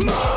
No!